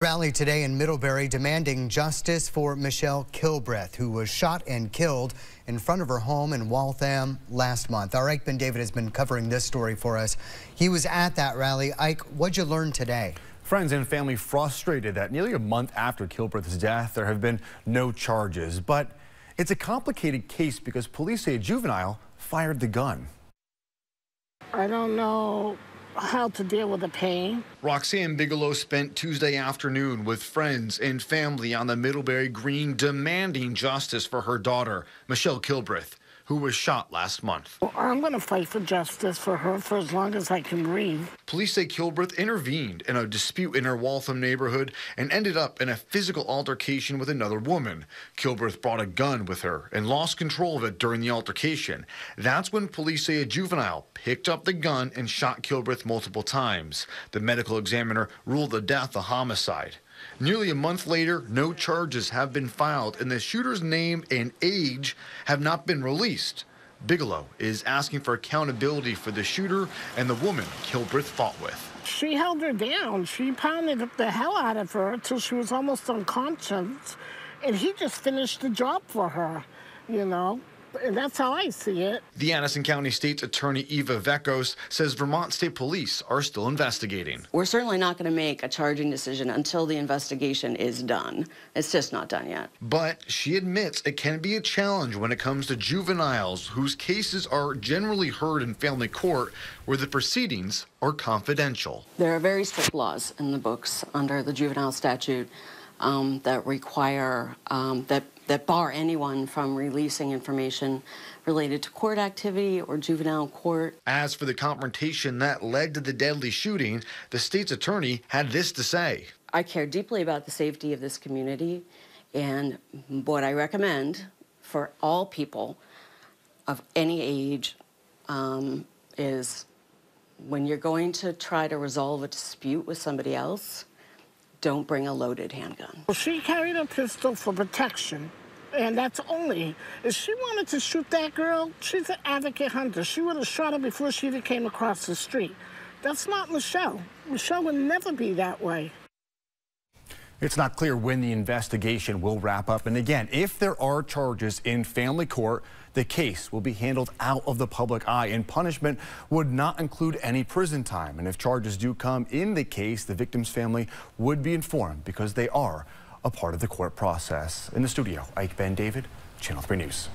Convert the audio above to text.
Rally today in Middlebury demanding justice for Michelle Kilbreth, who was shot and killed in front of her home in Waltham last month. Our Ike Bendavid has been covering this story for us. He was at that rally. Ike, what'd you learn today? Friends and family frustrated that nearly a month after Kilbreth's death, there have been no charges. But it's a complicated case because police say a juvenile fired the gun. I don't know how to deal with the pain. Roxanne Bigelow spent Tuesday afternoon with friends and family on the Middlebury Green demanding justice for her daughter, Michelle Kilbreth who was shot last month. Well, I'm going to fight for justice for her for as long as I can breathe. Police say Kilbreth intervened in a dispute in her Waltham neighborhood and ended up in a physical altercation with another woman. Kilbreth brought a gun with her and lost control of it during the altercation. That's when police say a juvenile picked up the gun and shot Kilbreth multiple times. The medical examiner ruled the death a homicide. Nearly a month later, no charges have been filed, and the shooter's name and age have not been released. Bigelow is asking for accountability for the shooter and the woman Kilbreth fought with. She held her down. She pounded the hell out of her until she was almost unconscious. And he just finished the job for her, you know. And that's how I see it. The Addison County State's Attorney Eva Vekos says Vermont State Police are still investigating. We're certainly not going to make a charging decision until the investigation is done. It's just not done yet. But she admits it can be a challenge when it comes to juveniles whose cases are generally heard in family court where the proceedings are confidential. There are very strict laws in the books under the juvenile statute um, that require um, that that bar anyone from releasing information related to court activity or juvenile court. As for the confrontation that led to the deadly shooting, the state's attorney had this to say. I care deeply about the safety of this community, and what I recommend for all people of any age um, is when you're going to try to resolve a dispute with somebody else, don't bring a loaded handgun. Well, she carried a pistol for protection, and that's only. If she wanted to shoot that girl, she's an advocate hunter. She would have shot her before she even came across the street. That's not Michelle. Michelle would never be that way. It's not clear when the investigation will wrap up. And again, if there are charges in family court, the case will be handled out of the public eye and punishment would not include any prison time. And if charges do come in the case, the victim's family would be informed because they are a part of the court process. In the studio, Ike Bendavid, Channel 3 News.